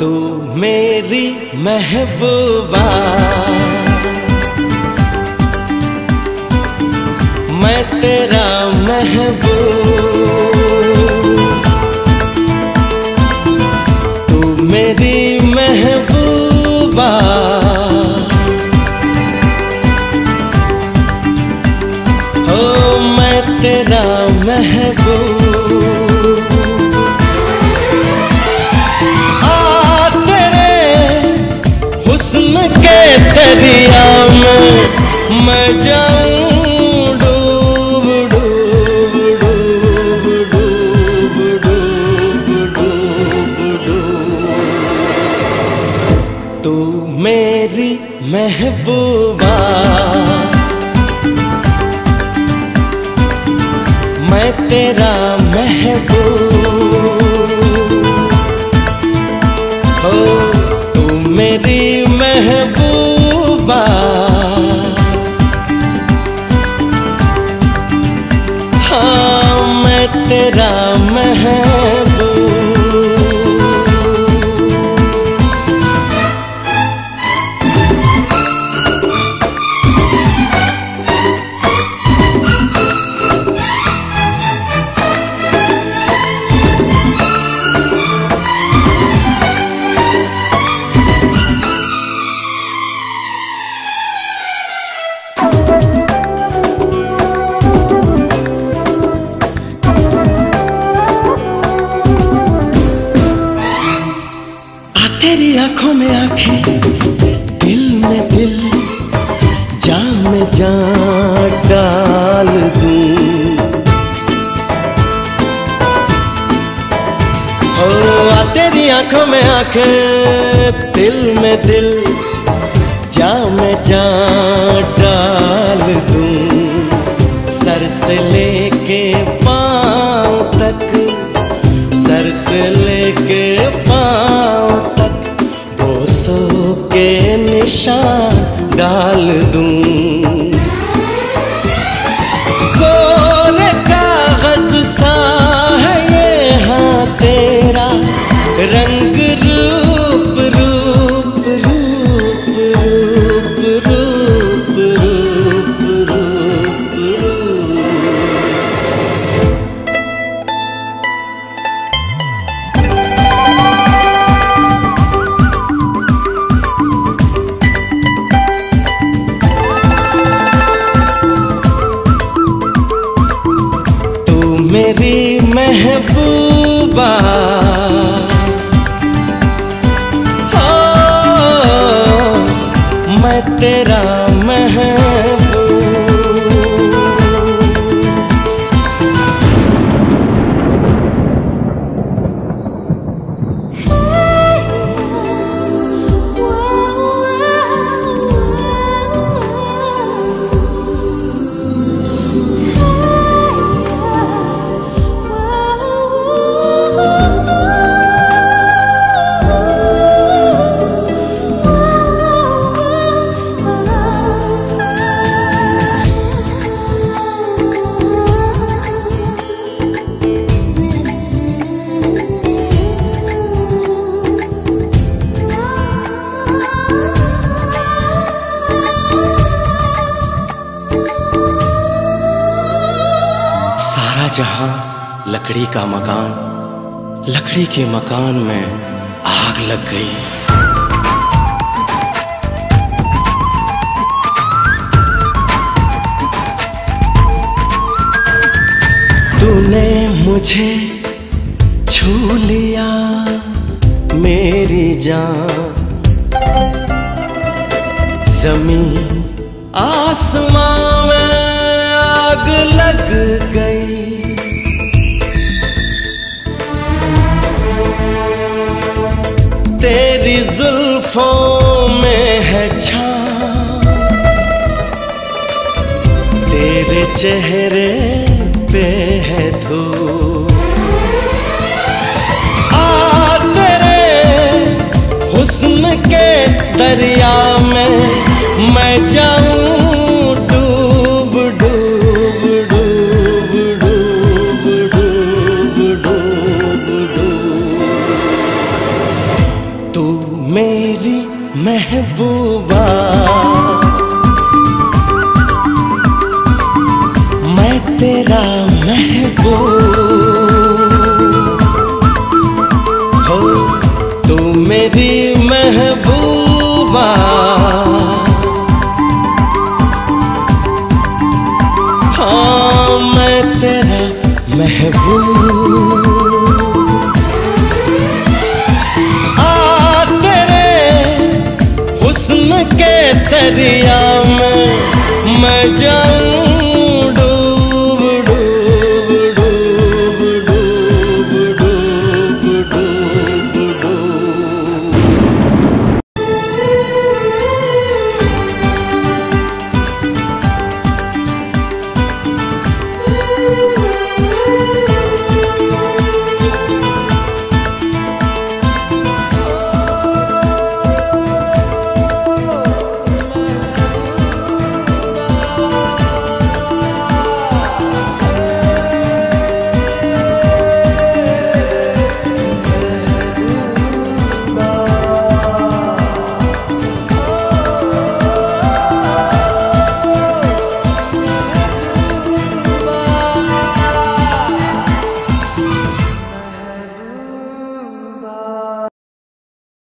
तू मेरी महबूबा। मैं तेरा महबूब। तू मेरी महबूबा। हो मैं तेरा महबूब। दरिया में मैं जाऊँ डूब डूब डूब डूब डूब डूब तू मेरी महबूबा मैं तेरा महबूब हो तू मेरी महबूबा हाँ मैं तेरा महबूब तेरी आँखों में आँखें, दिल में दिल, जान में जान डाल दूँ। ओ तेरी आँखों में आँखें, दिल में दिल, जान में जान डाल दूँ। सर से लेके पाँव तक, सर से लेके पाँव बोसों के निशान डाल दूँ। महबूबा। हो मैं तेरा सारा जहाँ लकड़ी का मकान, लकड़ी के मकान में आग लग गई। तूने मुझे छू लिया, मेरी जान। ज़मीन आसमां जुल्फों में है छा तेरे चेहरे पे है धूप। हुस्न के दरिया में मैं जाऊँ तू मेरी महबूबा। मैं तेरा महबूब। हो तू मेरी महबूबा। हाँ मैं तेरा महबूब। के दरिया में मैं जाऊँ